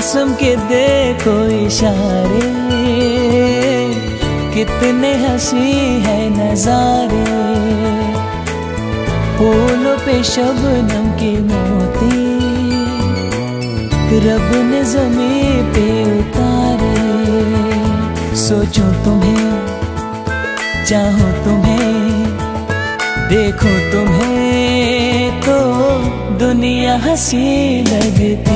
मौसम के देखो इशारे। कितने हँसी है नजारे। फूलों पे शबनम के मोती रब ने ज़मीन पे उतारे। सोचो तुम्हें, चाहो तुम्हें, देखो तुम्हें तो दुनिया हँसी लगती।